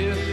Yeah.